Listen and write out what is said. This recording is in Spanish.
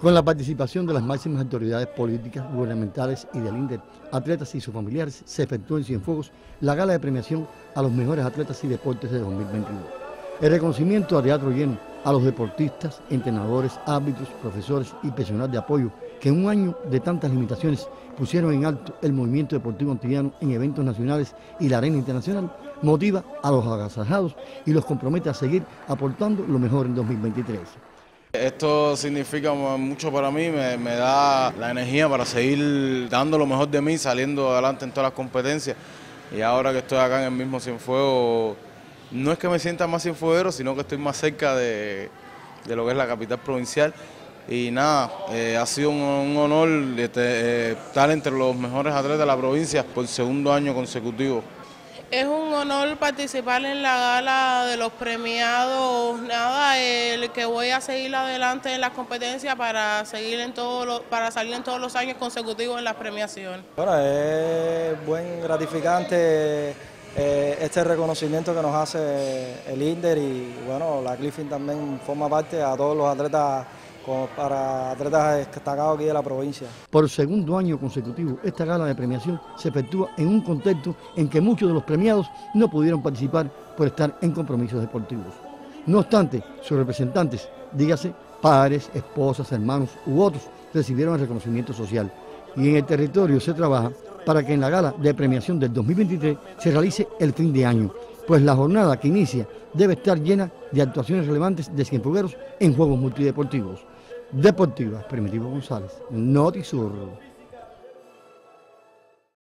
Con la participación de las máximas autoridades políticas, gubernamentales y del INDER, atletas y sus familiares, se efectuó en Cienfuegos la gala de premiación a los mejores atletas y deportes de 2022. El reconocimiento a teatro lleno a los deportistas, entrenadores, árbitros, profesores y personal de apoyo que en un año de tantas limitaciones pusieron en alto el movimiento deportivo antillano en eventos nacionales y la arena internacional, motiva a los agasajados y los compromete a seguir aportando lo mejor en 2023. Esto significa mucho para mí, me, da la energía para seguir dando lo mejor de mí, saliendo adelante en todas las competencias. Y ahora que estoy acá en el mismo Cienfuegos, no es que me sienta más cienfueguero, sino que estoy más cerca de, lo que es la capital provincial. Y nada, eh, ha sido un, honor este, eh, estar entre los mejores atletas de la provincia por segundo año consecutivo. Es un honor participar en la gala de los premiados. Nada, el que voy a seguir adelante en las competencias para seguir en todo para salir en todos los años consecutivos en las premiaciones. Bueno, es buen gratificante eh, este reconocimiento que nos hace el INDER y bueno, la Cliffing también forma parte a todos los atletas para atletas destacados aquí de la provincia. Por segundo año consecutivo, esta gala de premiación se efectúa en un contexto en que muchos de los premiados no pudieron participar por estar en compromisos deportivos. No obstante, sus representantes, dígase padres, esposas, hermanos u otros, recibieron el reconocimiento social. Y en el territorio se trabaja para que en la gala de premiación del 2023 se realice el fin de año, pues la jornada que inicia debe estar llena de actuaciones relevantes de cienfuegueros en juegos multideportivos. Deportiva, Primitivo González, Notisur.